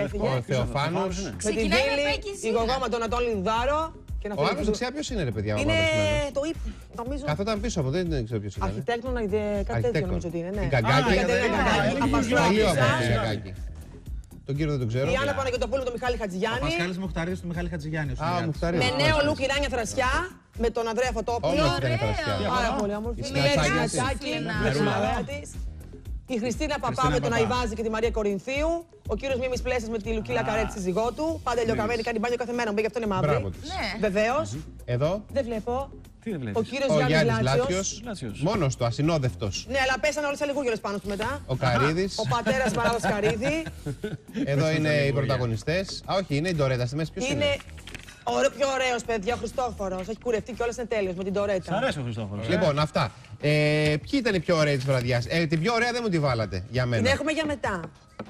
Έφυγε. Ο Θεοφάνο. Με τη Ξεκινάει να πάει και Δήλη, εσύ. η γογό με τον Ανατόλη Δάρο. Και να Ο φύγει άλλο του- δεξιά ποιος είναι, ρε παιδιά, ο Είναι μαυρομένος; το είπ, νομίζω. Καθόταν πίσω μου, δεν ξέρω ποιος είναι. Αρχιτέκτονα, ιδε- κάτι τέτοιο Αρχιτέκτον. νομίζω ότι είναι. Ναι. Την Καγκάκη. Α, η Κατερίνα Α, Καγκάκη. έλεγε Απασχολήσα. Πολύ ωραία Απασχολήσα. την Καγκάκη. Τον κύριο δεν τον ξέρω. Η Άννα Παναγιωτοπούλου, τον Μιχάλη Ο Χατζηγιάννη. Πασχάλης Μοχταρίδης του Μιχάλη Χατζηγιάννη. ο Α, ο συνεργάτης. Μουχταρίδη. Με νέο look η Ράνια Θρασιά. Με τον Ανδρέα Φωτόπουλο. Όμορφη ήταν η Ωραίο. Θρασιά. Πάρα πολύ όμορφη. Η Η Λένα Σνατσάκη. Σνατσάκη Φιλενάδα. με την ωραία της. Η Χριστίνα Παπά Χριστίνα με τον Παπά. Αϊβάζη και τη Μαρία Κορινθίου. Ο κύριος Μίμης Πλέσσα με τη Λουκίλα Καρέτη, τη ζυγό του. Πάντα ηλιοκαμένη, κάνει μπάνιο κάθε μέρα. Μου πει γι' αυτό είναι Μπράβο μαύρη. της. Ναι. Βεβαίως. Εδώ Δεν βλέπω. Τι δεν Ο βλέπεις. κύριος ο Γιάννης Γιάννης Λάτσιος. Λάτσιος. Λάτσιος. Μόνος του, ασυνόδευτος. Ναι, αλλά πέσανε όλες τι αλιγούγερε πάνω του μετά. Ο Καρίδης. Ο πατέρας Μαράδος Καρίδη. Εδώ είναι οι πρωταγωνιστές. Α, όχι, είναι η Ντορέτα στη μέση. Ποιος Είναι είναι; Ωραίο, πιο ωραίος, παιδιά, ο Χριστόφορος. Έχει κουρευτεί και όλα είναι τέλειος με την Σ' τορέτα. αρέσει ο Χριστόφορος. ε; Λοιπόν, αυτά. Ε, ποιοι ήταν οι πιο ωραίοι της βραδιάς; Ε, την πιο ωραία δεν μου τη βάλατε για Την μένα. έχουμε για μετά.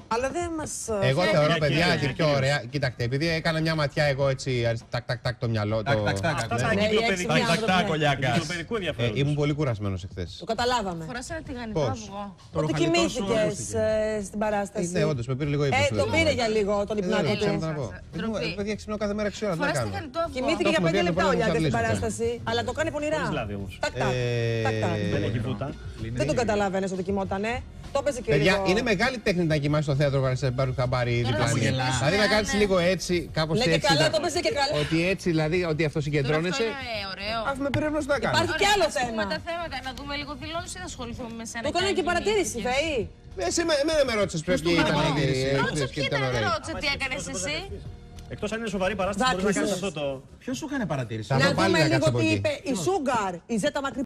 Αλλά δεν μας. Εγώ Ε, θεωρώ, ε, παιδιά, ε, την ε, πιο ε, ωραία. Κοιτάξτε, επειδή έκανα μια ματιά εγώ έτσι, αρι- τάκ, τάκ, τάκ το μυαλό. Τάκ, το- τάκ, τάκ. Αυτά Ναι. τα Ναι, οι εγκυκλοπαιδικά. έξυπνοι Τάκ, τάκ, άνθρωποι, τάκ, ναι. κολιάκα. Εγκυκλοπαιδικού Ε, ενδιαφέροντος. ήμουν πολύ κουρασμένος εχθές. Το καταλάβαμε. Φοράς ένα τηγανιτό Πώς; αυγό. Το Ότι ροχαλιτό σου κοιμήθηκες ακούστηκε. στην παράσταση. Ναι, όντως, με πήρε λίγο ύπνο. Ε, στο τον τέλος. πήρε για λίγο τον Ε, δεν υπνάτη ξέρω του. τι να πω. Ντροπή. Ε, Παιδιά, ξυπνώ κάθε μέρα 6 ώρα. Τι να Φοράς κάνω. τηγανιτό αυγό. Κοιμήθηκε Το για έχουμε πέντε πει, λεπτά αλλά ο μπορούμε να Λιάκας στην τα παράσταση. Αλλά το κάνει πονηρά. Χωρίς λάδι όμως. Τακ, τακ. Ε, Τακ, τακ. Δεν έχει βούτα. Δεν τον καταλάβαινες ότι κοιμότανε. Το έπαιζε και Παιδιά, λίγο. είναι μεγάλη τέχνη να κοιμάσαι στο θέατρο να σε πάρουν χαμπάρι Τώρα διπλανή. συζητήσουμε, Δηλαδή να κάνεις ναι. λίγο έτσι, κάπως Ναι, έτσι. και καλά, να- το έπαιζε και καλά. Ότι έτσι, δηλαδή, ότι αυτό Τώρα αυτό συγκεντρώνεσαι. είναι ωραίο. Α με πήρε να κάνω. Υπάρχει και Ωραία, άλλο ας πούμε θέμα. τα θέματα, να δούμε λίγο δηλώσεις ή να ασχοληθούμε με σένα. Το έκανα και παρατήρηση, Φαΐ. Εσύ με- εμένα με ρώτησες πριν ποιοι ήταν οι Ρώτησα εχθροί ποιοι και ήταν ήταν, ωραίοι. ρώτησα τι έκανες εσύ. Εκτός αν είναι σοβαρή παράσταση, μπορείς να κάνεις Δάκρυσες. αυτό το... Ποιος σου έκανε παρατήρηση; Θα Να δω πάλι δούμε να λίγο κάτσω από τι εκεί. είπε η Σούγκαρ, η Ζέτα Μακρύ